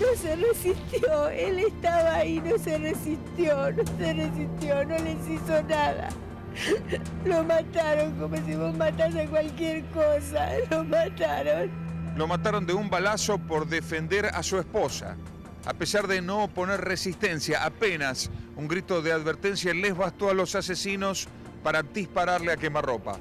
no se resistió. Él estaba ahí, no se resistió, no se resistió, no les hizo nada. Lo mataron como si vos matase cualquier cosa. Lo mataron. Lo mataron de un balazo por defender a su esposa. A pesar de no oponer resistencia, apenas un grito de advertencia les bastó a los asesinos para dispararle a quemarropa.